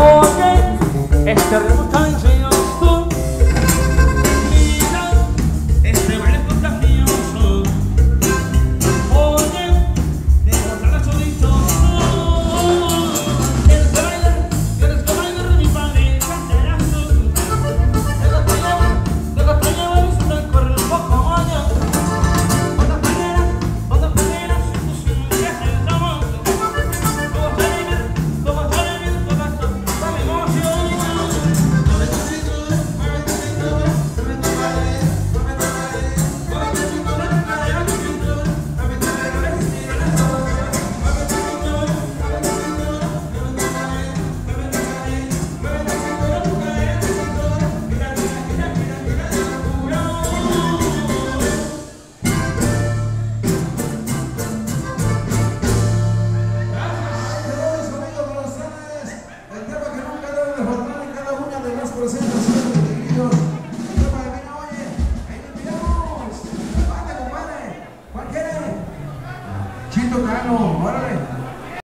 Oye, este ritmo está Chito Cano, órale.